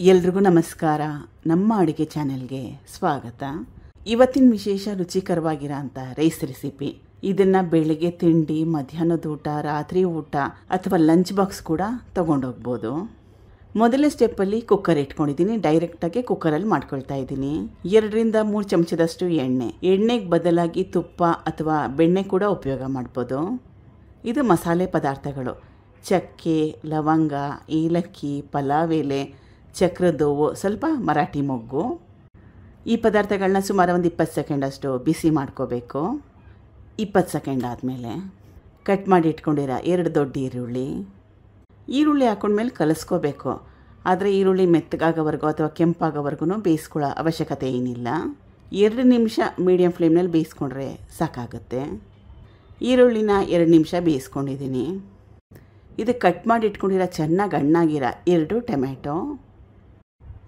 ಎಲ್ರಿಗೂ ನಮಸ್ಕಾರ. ನಮ್ಮ ಅಡುಗೆ ಚಾನೆಲ್ಗೆ ಸ್ವಾಗತ. ಇವತ್ತಿನ ವಿಶೇಷ ರುಚಿಕರವಾಗಿರೋ ರೈಸ್ ರೆಸಿಪಿ. ಇದನ್ನ ಬೆಳಿಗ್ಗೆ ತಿಂಡಿ, ಮಧ್ಯಾಹ್ನದ ಊಟ, ರಾತ್ರಿ ಊಟ ಅಥವಾ ಲಂಚ್ ಬಾಕ್ಸ್ ಕೂಡ ತಗೊಂಡೋಗ್ಬೋದು. ಮೊದಲನೇ ಸ್ಟೆಪ್ಪಲ್ಲಿ ಕುಕ್ಕರ್ ಇಟ್ಕೊಂಡಿದ್ದೀನಿ. ಡೈರೆಕ್ಟಾಗಿ ಕುಕ್ಕರಲ್ಲಿ ಮಾಡ್ಕೊಳ್ತಾ ಇದ್ದೀನಿ. ಎರಡರಿಂದ ಮೂರು ಚಮಚದಷ್ಟು ಎಣ್ಣೆ. ಎಣ್ಣೆಗೆ ಬದಲಾಗಿ ತುಪ್ಪ ಅಥವಾ ಬೆಣ್ಣೆ ಕೂಡ ಉಪಯೋಗ ಮಾಡ್ಬೋದು. ಇದು ಮಸಾಲೆ ಪದಾರ್ಥಗಳು. ಚಕ್ಕೆ, ಲವಂಗ, ಏಲಕ್ಕಿ, ಪಲಾವ್ ಎಲೆ ಚಕ್ರದೋವು, ಸ್ವಲ್ಪ ಮರಾಠಿ ಮೊಗ್ಗು. ಈ ಪದಾರ್ಥಗಳನ್ನ ಸುಮಾರು ಒಂದು ಇಪ್ಪತ್ತು ಸೆಕೆಂಡಷ್ಟು ಬಿಸಿ ಮಾಡ್ಕೋಬೇಕು. ಇಪ್ಪತ್ತು ಸೆಕೆಂಡ್ ಆದಮೇಲೆ ಕಟ್ ಮಾಡಿ ಇಟ್ಕೊಂಡಿರೋ ಎರಡು ದೊಡ್ಡ ಈರುಳ್ಳಿ. ಈರುಳ್ಳಿ ಹಾಕೊಂಡ್ಮೇಲೆ ಕಲಿಸ್ಕೋಬೇಕು. ಆದರೆ ಈರುಳ್ಳಿ ಮೆತ್ತಗಾಗೋವರೆಗೂ ಅಥವಾ ಕೆಂಪಾಗೋವರೆಗೂ ಬೇಯಿಸ್ಕೊಳ್ಳೋ ಅವಶ್ಯಕತೆ ಏನಿಲ್ಲ. ಎರಡು ನಿಮಿಷ ಮೀಡಿಯಮ್ ಫ್ಲೇಮ್ನಲ್ಲಿ ಬೇಯಿಸ್ಕೊಂಡ್ರೆ ಸಾಕಾಗುತ್ತೆ. ಈರುಳ್ಳಿನ ಎರಡು ನಿಮಿಷ ಬೇಯಿಸ್ಕೊಂಡಿದ್ದೀನಿ. ಇದು ಕಟ್ ಮಾಡಿ ಇಟ್ಕೊಂಡಿರೋ ಚೆನ್ನಾಗಿ ಹಣ್ಣಾಗಿರೋ ಎರಡು ಟೊಮೆಟೊ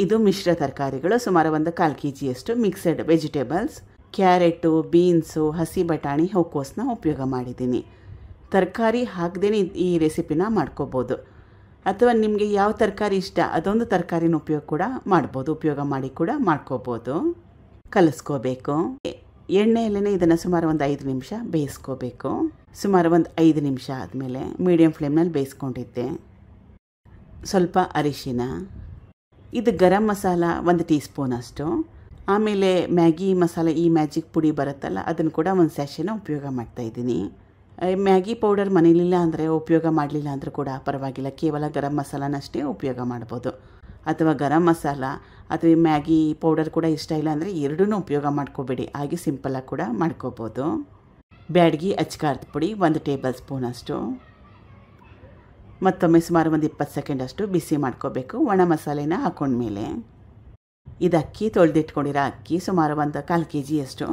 ಇದು ಮಿಶ್ರ ತರಕಾರಿಗಳು ಸುಮಾರು ಒಂದು ಕಾಲು ಕೆ ಜಿಯಷ್ಟು ಮಿಕ್ಸೆಡ್ ವೆಜಿಟೇಬಲ್ಸ್ ಕ್ಯಾರೆಟು ಬೀನ್ಸು ಹಸಿ ಬಟಾಣಿ ಹೂಕೋಸನ್ನ ಉಪಯೋಗ ಮಾಡಿದ್ದೀನಿ. ತರಕಾರಿ ಹಾಕ್ದೇ ಈ ರೆಸಿಪಿನ ಮಾಡ್ಕೋಬೋದು. ಅಥವಾ ನಿಮಗೆ ಯಾವ ತರಕಾರಿ ಇಷ್ಟ, ಅದೊಂದು ತರಕಾರಿನ ಉಪಯೋಗ ಕೂಡ ಮಾಡ್ಬೋದು, ಉಪಯೋಗ ಮಾಡಿ ಕೂಡ ಮಾಡ್ಕೋಬೋದು. ಕಲಿಸ್ಕೋಬೇಕು. ಎಣ್ಣೆಯಲ್ಲೇ ಇದನ್ನು ಸುಮಾರು ಒಂದು ಐದು ನಿಮಿಷ ಬೇಯಿಸ್ಕೋಬೇಕು. ಸುಮಾರು ಒಂದು ಐದು ನಿಮಿಷ ಆದಮೇಲೆ ಮೀಡಿಯಮ್ ಫ್ಲೇಮ್ನಲ್ಲಿ ಬೇಯಿಸ್ಕೊಂಡಿದ್ದೆ. ಸ್ವಲ್ಪ ಅರಿಶಿನ. ಇದು ಗರಂ ಮಸಾಲ ಒಂದು ಟೀ ಸ್ಪೂನಷ್ಟು ಆಮೇಲೆ ಮ್ಯಾಗಿ ಮಸಾಲ ಈ ಮ್ಯಾಜಿಕ್ ಪುಡಿ ಬರುತ್ತಲ್ಲ, ಅದನ್ನು ಕೂಡ ಒಂದು ಸ್ಯಾಶೆನ ಉಪಯೋಗ ಮಾಡ್ತಾಯಿದ್ದೀನಿ ಮ್ಯಾಗಿ ಪೌಡರ್ ಮನೇಲಿಲ್ಲ ಅಂದರೆ ಉಪಯೋಗ ಮಾಡಲಿಲ್ಲ ಅಂದರೂ ಕೂಡ ಪರವಾಗಿಲ್ಲ, ಕೇವಲ ಗರಂ ಮಸಾಲನಷ್ಟೇ ಉಪಯೋಗ ಮಾಡ್ಬೋದು. ಅಥವಾ ಗರಂ ಮಸಾಲ ಅಥವಾ ಮ್ಯಾಗಿ ಪೌಡರ್ ಕೂಡ ಇಷ್ಟ ಇಲ್ಲ ಅಂದರೆ ಎರಡೂ ಉಪಯೋಗ ಮಾಡ್ಕೋಬೇಡಿ, ಹಾಗೆ ಸಿಂಪಲಾಗಿ ಕೂಡ ಮಾಡ್ಕೋಬೋದು. ಬ್ಯಾಡ್ಗಿ ಅಚ್ಕಾರದ ಪುಡಿ ಒಂದು ಟೇಬಲ್ ಸ್ಪೂನಷ್ಟು ಮತ್ತೊಮ್ಮೆ ಸುಮಾರು ಒಂದು ಇಪ್ಪತ್ತು ಸೆಕೆಂಡಷ್ಟು ಬಿಸಿ ಮಾಡ್ಕೋಬೇಕು. ಒಣ ಮಸಾಲೆನ ಹಾಕೊಂಡ್ಮೇಲೆ ಇದು ಅಕ್ಕಿ ತೊಳೆದಿಟ್ಕೊಂಡಿರೋ ಅಕ್ಕಿ ಸುಮಾರು ಒಂದು ಕಾಲು ಕೆ ಜಿಯಷ್ಟು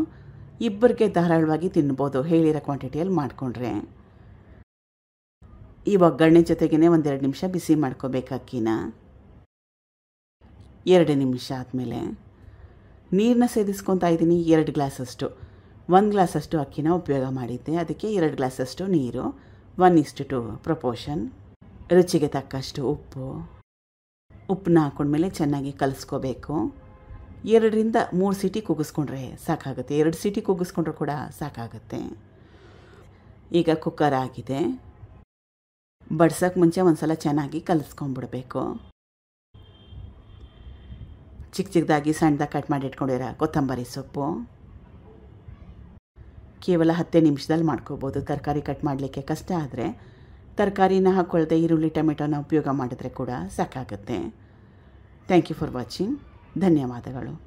ಇಬ್ಬರಿಗೆ ಧಾರಾಳವಾಗಿ ತಿನ್ಬೋದು, ಹೇಳಿರೋ ಕ್ವಾಂಟಿಟಿಯಲ್ಲಿ ಮಾಡಿಕೊಂಡ್ರೆ. ಈ ಒಗ್ಗರಣೆ ಜೊತೆಗೇ ಒಂದೆರಡು ನಿಮಿಷ ಬಿಸಿ ಮಾಡ್ಕೋಬೇಕು ಅಕ್ಕಿನ. ಎರಡು ನಿಮಿಷ ಆದಮೇಲೆ ನೀರನ್ನ ಸೇದಿಸ್ಕೊತಾ ಇದ್ದೀನಿ, ಎರಡು ಗ್ಲಾಸಷ್ಟು ಒಂದು ಗ್ಲಾಸಷ್ಟು ಅಕ್ಕಿನ ಉಪಯೋಗ ಮಾಡಿದ್ದೆ. ಅದಕ್ಕೆ ಎರಡು ಗ್ಲಾಸಷ್ಟು ನೀರು ಒನ್ ಇಷ್ಟು ಟು ಪ್ರಪೋರ್ಷನ್ ರುಚಿಗೆ ತಕ್ಕಷ್ಟು ಉಪ್ಪು. ಉಪ್ಪನ್ನ ಹಾಕೊಂಡ್ಮೇಲೆ ಚೆನ್ನಾಗಿ ಕಲಿಸ್ಕೋಬೇಕು. ಎರಡರಿಂದ ಮೂರು ಸೀಟಿ ಕುಗ್ಗಿಸ್ಕೊಂಡ್ರೆ ಸಾಕಾಗುತ್ತೆ. ಎರಡು ಸೀಟಿ ಕುಗ್ಗಿಸ್ಕೊಂಡ್ರೂ ಕೂಡ ಸಾಕಾಗುತ್ತೆ. ಈಗ ಕುಕ್ಕರ್ ಆಗಿದೆ. ಬಡ್ಸೋಕ್ಕೆ ಮುಂಚೆ ಒಂದು ಸಲ ಚೆನ್ನಾಗಿ ಕಲಸ್ಕೊಂಬಿಡ್ಬೇಕು ಚಿಕ್ಕ ಚಿಕ್ಕದಾಗಿ ಸಣ್ಣದಾಗಿ ಕಟ್ ಮಾಡಿ ಇಟ್ಕೊಂಡಿರೋ ಕೊತ್ತಂಬರಿ ಸೊಪ್ಪು. ಕೇವಲ ಹತ್ತೇ ನಿಮಿಷದಲ್ಲಿ ಮಾಡ್ಕೋಬೋದು. ತರಕಾರಿ ಕಟ್ ಮಾಡಲಿಕ್ಕೆ ಕಷ್ಟ ಆದರೆ ತರಕಾರಿನ ಹಾಕ್ಕೊಳ್ದೆ ಈರುಳ್ಳಿ ಟೊಮೆಟೊನ ಉಪಯೋಗ ಮಾಡಿದ್ರೆ ಕೂಡ ಸಾಕಾಗುತ್ತೆ. ಥ್ಯಾಂಕ್ ಯು ಫಾರ್ ವಾಚಿಂಗ್ ಧನ್ಯವಾದಗಳು.